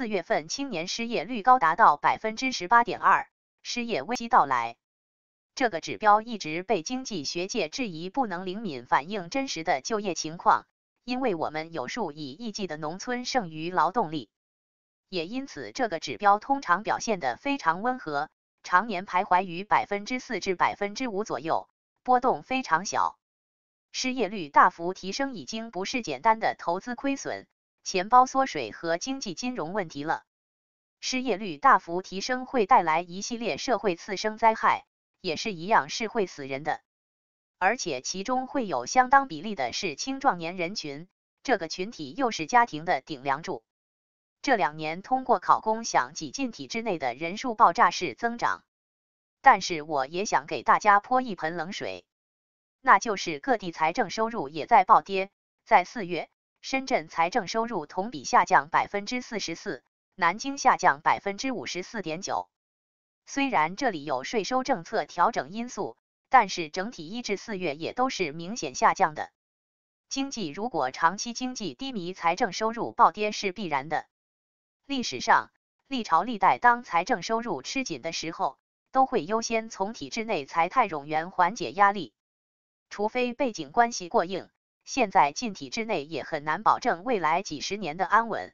四月份青年失业率高达到百分之十八点二，失业危机到来。这个指标一直被经济学界质疑不能灵敏反映真实的就业情况，因为我们有数以亿计的农村剩余劳动力，也因此这个指标通常表现得非常温和，常年徘徊于百分之四至百分之五左右，波动非常小。失业率大幅提升已经不是简单的投资亏损。钱包缩水和经济金融问题了，失业率大幅提升会带来一系列社会次生灾害，也是一样是会死人的，而且其中会有相当比例的是青壮年人群，这个群体又是家庭的顶梁柱。这两年通过考公想挤进体制内的人数爆炸式增长，但是我也想给大家泼一盆冷水，那就是各地财政收入也在暴跌，在四月。深圳财政收入同比下降百分之四十四，南京下降百分之五十四点九。虽然这里有税收政策调整因素，但是整体一至四月也都是明显下降的。经济如果长期经济低迷，财政收入暴跌是必然的。历史上历朝历代当财政收入吃紧的时候，都会优先从体制内财泰冗员缓解压力，除非背景关系过硬。现在进体制内也很难保证未来几十年的安稳。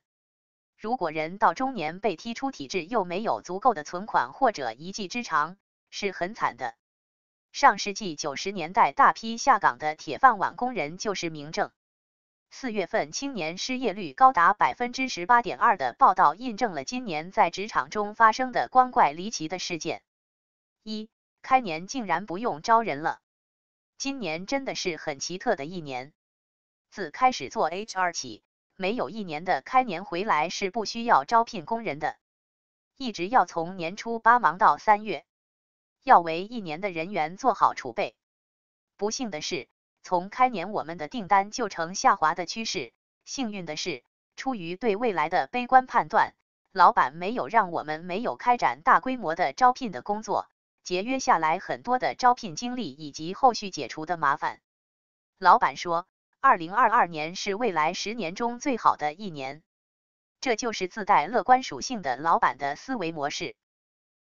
如果人到中年被踢出体制，又没有足够的存款或者一技之长，是很惨的。上世纪九十年代大批下岗的铁饭碗工人就是明证。四月份青年失业率高达百分之十八点二的报道，印证了今年在职场中发生的光怪离奇的事件。一开年竟然不用招人了，今年真的是很奇特的一年。自开始做 HR 起，没有一年的开年回来是不需要招聘工人的，一直要从年初八忙到三月，要为一年的人员做好储备。不幸的是，从开年我们的订单就呈下滑的趋势。幸运的是，出于对未来的悲观判断，老板没有让我们没有开展大规模的招聘的工作，节约下来很多的招聘精力以及后续解除的麻烦。老板说。二零二二年是未来十年中最好的一年，这就是自带乐观属性的老板的思维模式。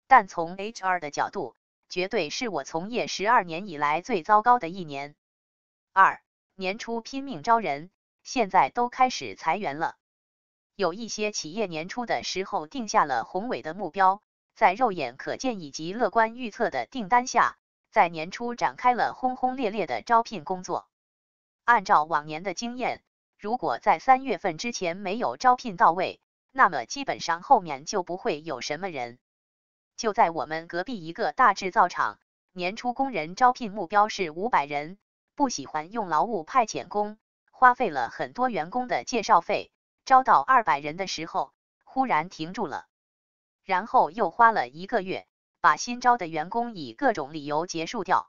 但从 HR 的角度，绝对是我从业十二年以来最糟糕的一年。二年初拼命招人，现在都开始裁员了。有一些企业年初的时候定下了宏伟的目标，在肉眼可见以及乐观预测的订单下，在年初展开了轰轰烈烈的招聘工作。按照往年的经验，如果在三月份之前没有招聘到位，那么基本上后面就不会有什么人。就在我们隔壁一个大制造厂，年初工人招聘目标是五百人，不喜欢用劳务派遣工，花费了很多员工的介绍费，招到二百人的时候，忽然停住了，然后又花了一个月，把新招的员工以各种理由结束掉。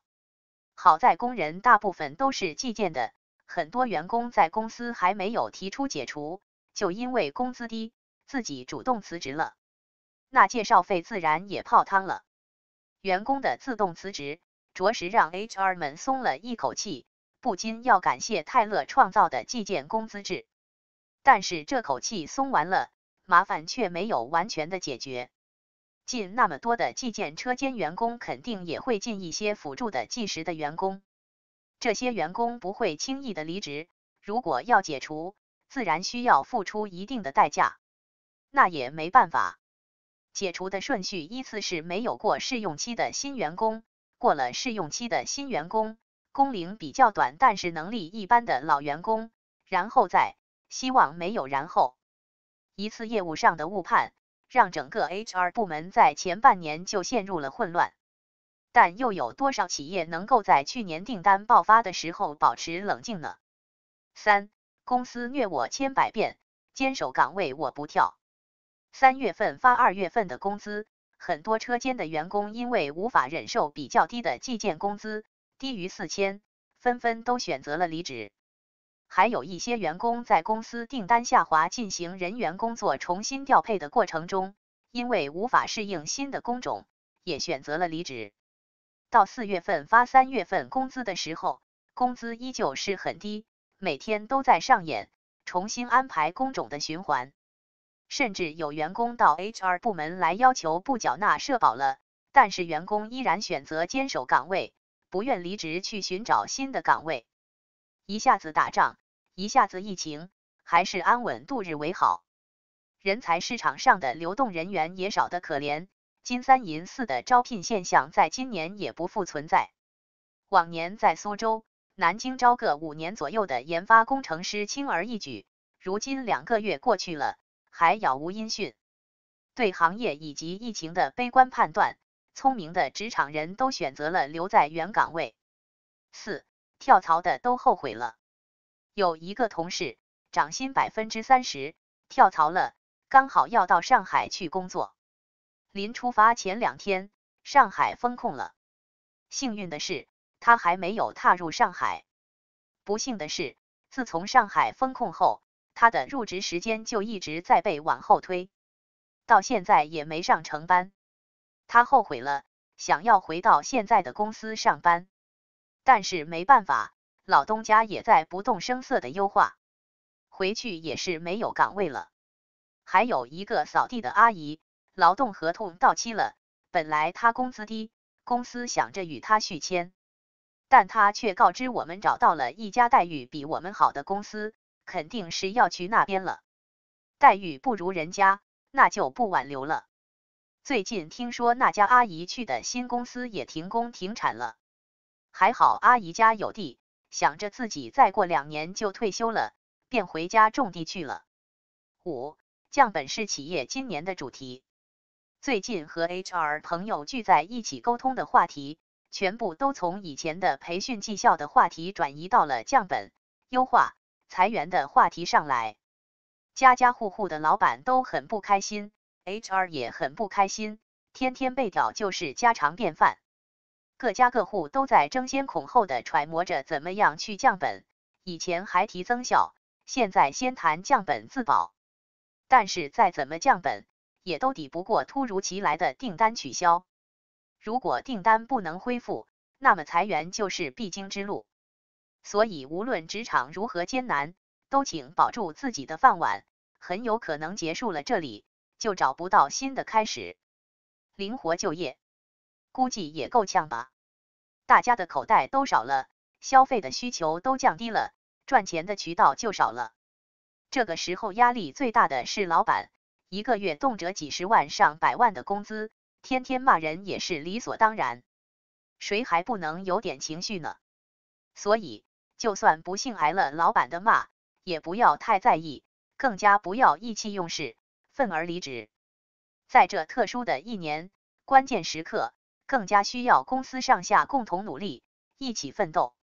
好在工人大部分都是计件的。很多员工在公司还没有提出解除，就因为工资低，自己主动辞职了，那介绍费自然也泡汤了。员工的自动辞职，着实让 HR 们松了一口气，不禁要感谢泰勒创造的计件工资制。但是这口气松完了，麻烦却没有完全的解决。进那么多的计件车间员工，肯定也会进一些辅助的计时的员工。这些员工不会轻易的离职，如果要解除，自然需要付出一定的代价，那也没办法。解除的顺序依次是没有过试用期的新员工，过了试用期的新员工，工龄比较短但是能力一般的老员工，然后再希望没有然后。一次业务上的误判，让整个 HR 部门在前半年就陷入了混乱。但又有多少企业能够在去年订单爆发的时候保持冷静呢？三公司虐我千百遍，坚守岗位我不跳。三月份发二月份的工资，很多车间的员工因为无法忍受比较低的计件工资，低于四千，纷纷都选择了离职。还有一些员工在公司订单下滑、进行人员工作重新调配的过程中，因为无法适应新的工种，也选择了离职。到四月份发三月份工资的时候，工资依旧是很低，每天都在上演重新安排工种的循环。甚至有员工到 HR 部门来要求不缴纳社保了，但是员工依然选择坚守岗位，不愿离职去寻找新的岗位。一下子打仗，一下子疫情，还是安稳度日为好。人才市场上的流动人员也少得可怜，金三银四的招聘现象在今年也不复存在。往年在苏州、南京招个五年左右的研发工程师轻而易举，如今两个月过去了，还杳无音讯。对行业以及疫情的悲观判断，聪明的职场人都选择了留在原岗位。四跳槽的都后悔了。有一个同事涨薪百分之三十，跳槽了。刚好要到上海去工作，临出发前两天，上海封控了。幸运的是，他还没有踏入上海。不幸的是，自从上海封控后，他的入职时间就一直在被往后推，到现在也没上成班。他后悔了，想要回到现在的公司上班，但是没办法，老东家也在不动声色的优化，回去也是没有岗位了。还有一个扫地的阿姨，劳动合同到期了，本来她工资低，公司想着与她续签，但她却告知我们找到了一家待遇比我们好的公司，肯定是要去那边了。待遇不如人家，那就不挽留了。最近听说那家阿姨去的新公司也停工停产了，还好阿姨家有地，想着自己再过两年就退休了，便回家种地去了。五。降本是企业今年的主题。最近和 HR 朋友聚在一起沟通的话题，全部都从以前的培训绩效的话题转移到了降本、优化、裁员的话题上来。家家户户的老板都很不开心，HR 也很不开心，天天被屌就是家常便饭。各家各户都在争先恐后的揣摩着怎么样去降本。以前还提增效，现在先谈降本自保。但是再怎么降本，也都抵不过突如其来的订单取消。如果订单不能恢复，那么裁员就是必经之路。所以无论职场如何艰难，都请保住自己的饭碗。很有可能结束了这里，就找不到新的开始。灵活就业，估计也够呛吧？大家的口袋都少了，消费的需求都降低了，赚钱的渠道就少了。这个时候压力最大的是老板，一个月动辄几十万上百万的工资，天天骂人也是理所当然，谁还不能有点情绪呢？所以，就算不幸挨了老板的骂，也不要太在意，更加不要意气用事，愤而离职。在这特殊的一年关键时刻，更加需要公司上下共同努力，一起奋斗。